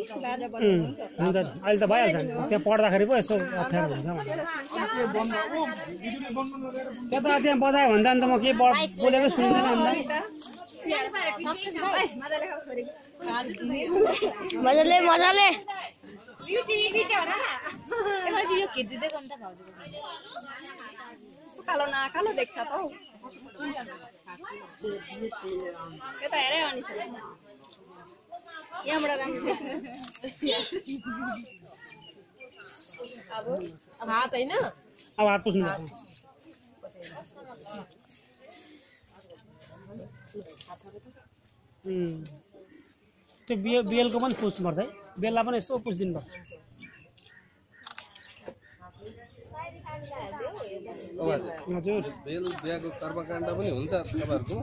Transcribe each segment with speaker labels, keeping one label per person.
Speaker 1: हुन्छ अहिले त भइहाल्छ त्यहाँ पढ्दाखेरि पो यसो अप्ठ्यारो हुन्छ। त्यता त्यहाँ बजायो भने त अन्त म के बोलेको सुन्दैन अन्त
Speaker 2: मजाले मजाले
Speaker 3: कालो न कालो देख्छ त हौ यता हेरै अनि यहाँबाट राम्रो देख्छ
Speaker 4: हात होइन
Speaker 1: अब हात पुस्नु. त्यो बिहे बेलको पनि पुस्नुपर्छ है बेललाई पनि यस्तो पुस्दिनु पर्छ हजुर
Speaker 5: बेल बिहाको कर्मकाण्ड पनि हुन्छ तपाईँहरूको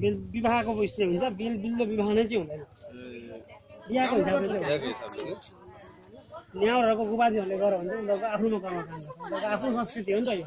Speaker 1: बेल विवाहको उयसले हुन्छ बेल बिल्लो विवाह नै चाहिँ हुँदैन बिहाको हिसाबले हुन्छ। न्याउहरूको गुबाजीहरूले गर भने चाहिँ उनीहरूको आफ्नो कर्मकाण्ड आफ्नो संस्कृति हो नि त यो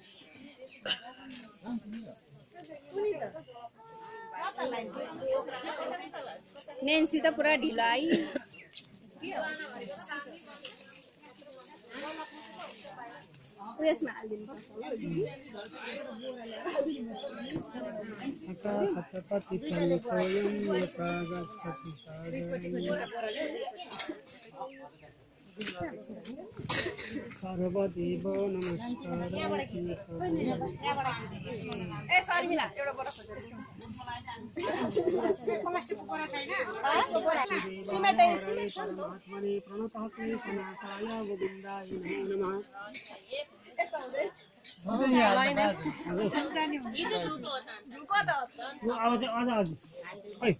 Speaker 3: नेन्सी त पुरा उयसमा हालिदिनु
Speaker 1: सर्वदेव नमस्कार
Speaker 3: ए शर्मिला एउटा बडा खोजेर सिमेन्ट सिमेन्ट छ नि त
Speaker 1: आत्मने प्रणतः क्लेशनाशाय गोविन्दाय नमो अब चाहिँ अझ ओइ